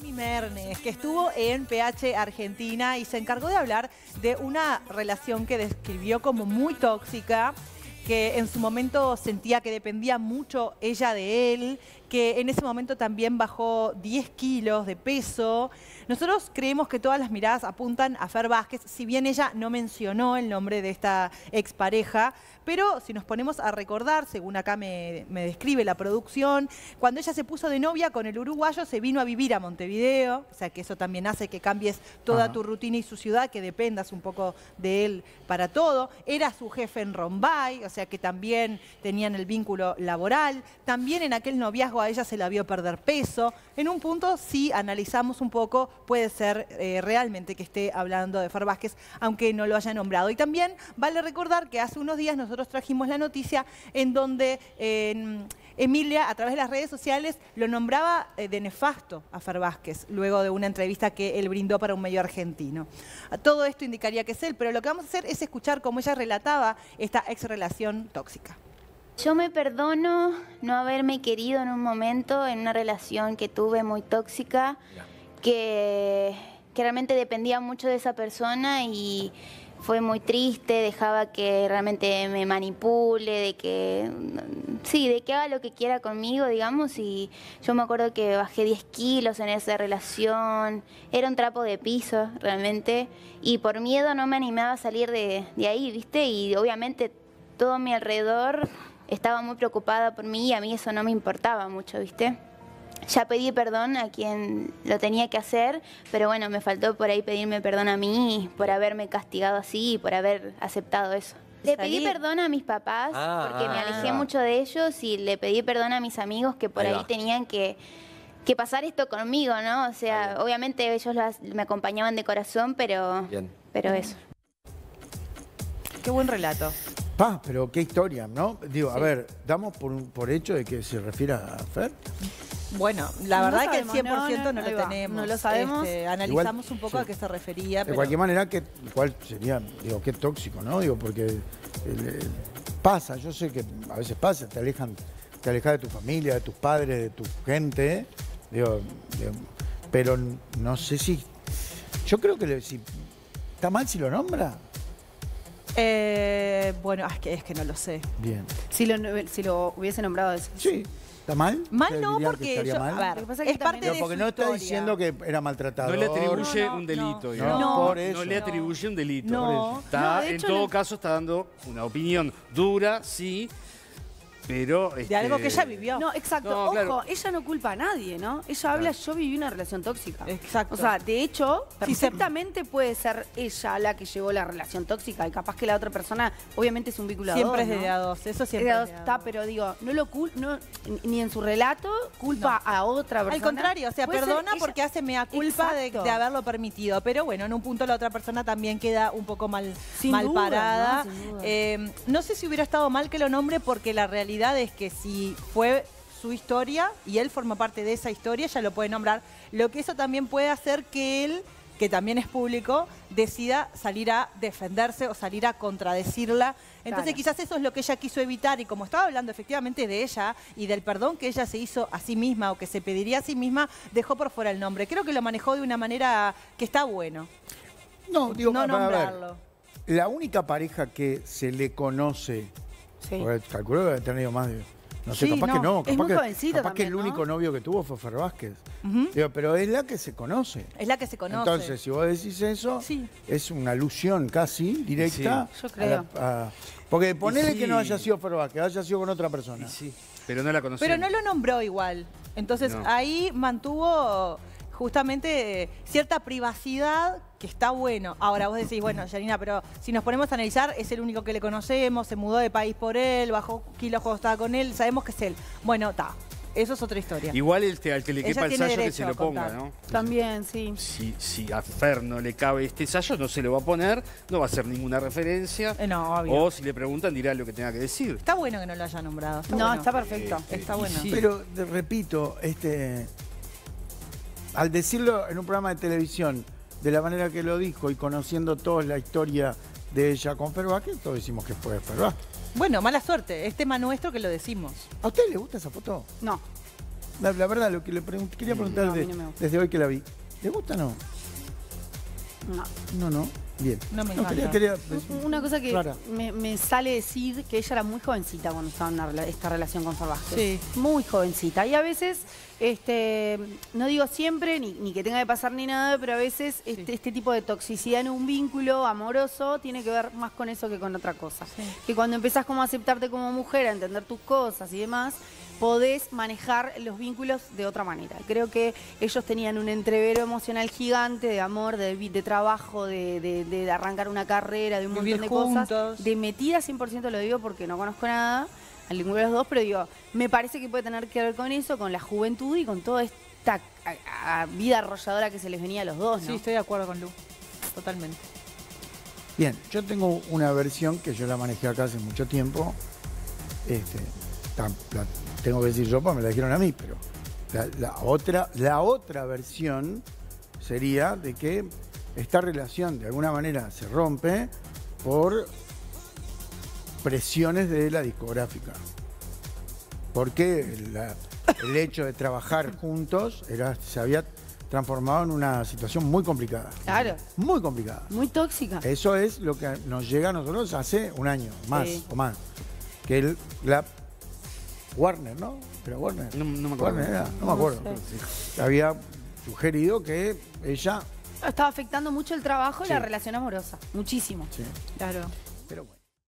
Emi Mernes, que estuvo en PH Argentina y se encargó de hablar de una relación que describió como muy tóxica, que en su momento sentía que dependía mucho ella de él, que en ese momento también bajó 10 kilos de peso. Nosotros creemos que todas las miradas apuntan a Fer Vázquez, si bien ella no mencionó el nombre de esta expareja, pero si nos ponemos a recordar, según acá me, me describe la producción, cuando ella se puso de novia con el uruguayo se vino a vivir a Montevideo, o sea que eso también hace que cambies toda Ajá. tu rutina y su ciudad, que dependas un poco de él para todo. Era su jefe en Rombay, o sea que también tenían el vínculo laboral. También en aquel noviazgo a ella se la vio perder peso. En un punto, si analizamos un poco, puede ser eh, realmente que esté hablando de Fer Vázquez, aunque no lo haya nombrado. Y también vale recordar que hace unos días nosotros trajimos la noticia en donde Emilia, a través de las redes sociales, lo nombraba eh, de nefasto a Fer Vázquez, luego de una entrevista que él brindó para un medio argentino. Todo esto indicaría que es él, pero lo que vamos a hacer es escuchar cómo ella relataba esta ex relación tóxica. Yo me perdono no haberme querido en un momento, en una relación que tuve muy tóxica, que, que realmente dependía mucho de esa persona y fue muy triste, dejaba que realmente me manipule, de que, sí, de que haga lo que quiera conmigo, digamos, y yo me acuerdo que bajé 10 kilos en esa relación, era un trapo de piso realmente, y por miedo no me animaba a salir de, de ahí, ¿viste? Y obviamente todo a mi alrededor estaba muy preocupada por mí y a mí eso no me importaba mucho, ¿viste? Ya pedí perdón a quien lo tenía que hacer, pero bueno, me faltó por ahí pedirme perdón a mí por haberme castigado así y por haber aceptado eso. Le pedí perdón a mis papás Ah, porque me ah, alejé ah. mucho de ellos y le pedí perdón a mis amigos que por Ahí tenían que, que pasar esto conmigo, ¿no? O sea, obviamente ellos las- me acompañaban de corazón, pero, Bien. pero eso. Qué buen relato. Pa, pero qué historia, ¿no? Digo, a ver, damos por, un- por hecho de que se refiere a Fer. Bueno, la No verdad que sabemos, el 100% no, no, no, ahí lo va, tenemos. no lo sabemos. Este, analizamos Igual, un poco sí. a qué se refería. De pero- cualquier manera, que, igual sería, digo, qué tóxico, ¿no? Digo, porque el- el- pasa, yo sé que a veces pasa, te alejan, te alejas de tu familia, de tus padres, de tu gente, digo, digo, pero no sé si, yo creo que le- si, ¿está mal si lo nombra? Eh, bueno, es que, es que no lo sé. Bien. Si lo, si lo hubiese nombrado eso. Sí, ¿está mal? Mal ¿Ustedes no, porque yo, mal? a ver, Lo que pasa es que es parte de porque su no está historia. diciendo que era maltratado. No le atribuye No, no, un delito, no. No, No, por eso. No le atribuye un delito. No. Está, No, de en todo no- caso está dando una opinión dura, sí, pero... De algo que este, ella vivió. No, exacto. No, Ojo, claro. ella no culpa a nadie, ¿no? Ella habla, yo viví una relación tóxica. Exacto. O sea, de hecho, perfectamente puede ser ella la que llevó la relación tóxica y capaz que la otra persona, obviamente es un vínculo a siempre dos, es de ¿no? a dos, eso Es siempre de a es dos, está, dos. pero digo, no lo cul no, ni en su relato culpa a otra persona. Al contrario, o sea, perdona ella- porque hace mea culpa de, de haberlo permitido. Pero bueno, en un punto la otra persona también queda un poco mal, Sin mal duda, parada. ¿no? Sin duda. Eh, no sé si hubiera estado mal que lo nombre porque la realidad es que si fue su historia y él forma parte de esa historia, ya lo puede nombrar. Lo que eso también puede hacer que él que también es público, decida salir a defenderse o salir a contradecirla. Entonces Claro. quizás eso es lo que ella quiso evitar y como estaba hablando efectivamente de ella y del perdón que ella se hizo a sí misma o que se pediría a sí misma, dejó por fuera el nombre. Creo que lo manejó de una manera que está bueno. No, digo, no a ver, nombrarlo. la única pareja que se le conoce, Sí. porque calculo que tener tenido más de... No sé, Sí, capaz no. que no, Es capaz, muy que, capaz que el único novio que tuvo fue Fer Vázquez. Digo, pero es la que se conoce. Es la que se conoce. Entonces, si vos decís eso, Sí. es una alusión casi directa. Sí, yo a creo. la- a- porque ponele sí. que no haya sido Fer Vázquez, haya sido con otra persona. Sí, pero no la conocí. Pero no lo nombró igual. Entonces No. ahí mantuvo justamente eh, cierta privacidad que está bueno. Ahora vos decís, bueno, Janina, pero si nos ponemos a analizar, es el único que le conocemos, se mudó de país por él, bajó kilos cuando estaba con él, sabemos que es él. Bueno, está. Eso es otra historia. Igual este, al que le quepa el sallo que se lo ponga. ¿no? También, sí. Si, si a Fer no le cabe este sallo, no se lo va a poner, no va a hacer ninguna referencia. Eh, no, obvio. O si le preguntan, dirá lo que tenga que decir. Está bueno que no lo haya nombrado. Está no, bueno. está perfecto. Está Y bueno. sí. Pero repito, este, al decirlo en un programa de televisión de la manera que lo dijo y conociendo toda la historia de ella con Fer Vázquez, todos decimos que fue Fer Vázquez. Bueno, mala suerte. Es tema nuestro que lo decimos. ¿A usted le gusta esa foto? No. la, la verdad, lo que le pregun- quería preguntar No, de- no desde hoy que la vi. ¿Le gusta o no? No. No, no. Bien. No me quería, encanta. quería- Una cosa que me, me sale decir que ella era muy jovencita cuando estaba en una esta relación con Vázquez. Sí. Muy jovencita. Y a veces, este, no digo siempre, ni, ni que tenga que pasar ni nada, pero a veces este, este tipo de toxicidad en un vínculo amoroso tiene que ver más con eso que con otra cosa. Sí. Que cuando empezás como a aceptarte como mujer, a entender tus cosas y demás, podés manejar los vínculos de otra manera. Creo que ellos tenían un entrevero emocional gigante de amor, de, trabajo, de, de- de arrancar una carrera, de un Vivir montón de cosas. De metida 100% lo digo porque no conozco nada a ninguno de los dos, pero digo, me parece que puede tener que ver con eso, con la juventud y con toda esta a- a vida arrolladora que se les venía a los dos, ¿no? Sí, estoy de acuerdo con Lu. Totalmente. Bien, yo tengo una versión que yo la manejé acá hace mucho tiempo. Este, la tengo que decir yo, porque me la dijeron a mí, pero la, la otra, la otra versión sería de que esta relación de alguna manera se rompe por presiones de la discográfica. Porque la- el hecho de trabajar juntos era, se había transformado en una situación muy complicada. Claro. Muy complicada. Muy tóxica. Eso es lo que nos llega a nosotros hace un año, más Sí. o más. Que el, la Warner, ¿no? ¿Era Warner? No- no me acuerdo. Warner era, no me No acuerdo. sé. Había sugerido que ella. Estaba afectando mucho el trabajo y Sí. la relación amorosa. Muchísimo. Sí, Claro. pero bueno.